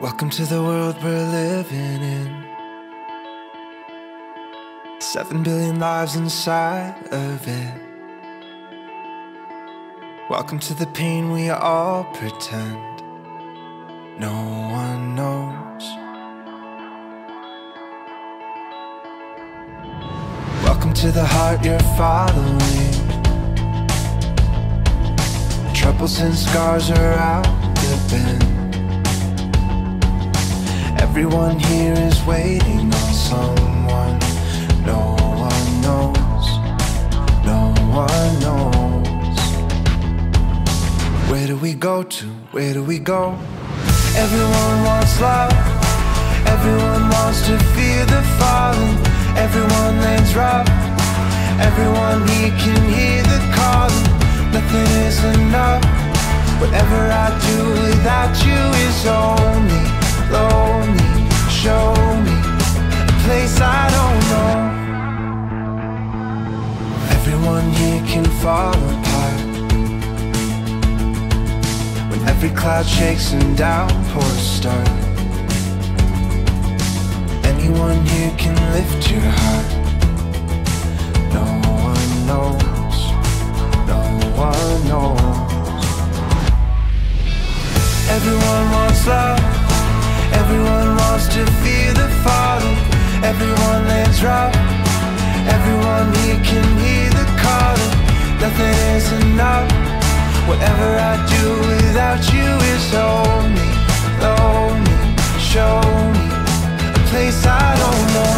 Welcome to the world we're living in. Seven billion lives inside of it. Welcome to the pain we all pretend no one knows. Welcome to the heart you're following. Troubles and scars are out the bend. Everyone here is waiting on someone. No one knows. No one knows. Where do we go to? Where do we go? Everyone wants love. Everyone wants to feel the falling. Everyone lands rough. Everyone here can hear the calling. Nothing is enough. Whatever I do without you is only Show me a place I don't know. Everyone here can fall apart when every cloud shakes and downpours start. Anyone here can lift your heart. No one knows. You is only lonely. Show me a place I don't know.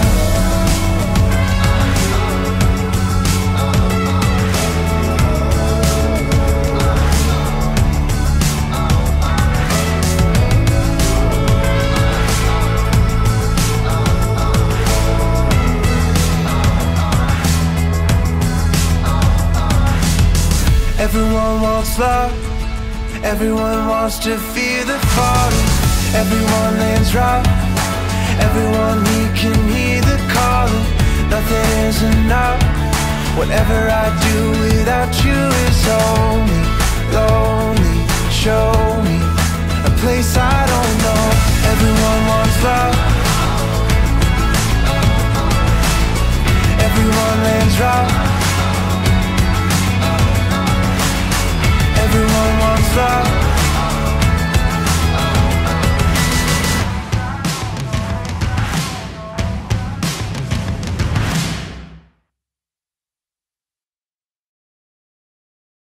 Everyone wants love. Everyone wants to feel the falling. Everyone lands rough. Everyone here can hear the calling. Nothing is enough. Whatever I do without you is only lonely. Show me a place I don't know. Everyone wants love. Everyone lands rough. far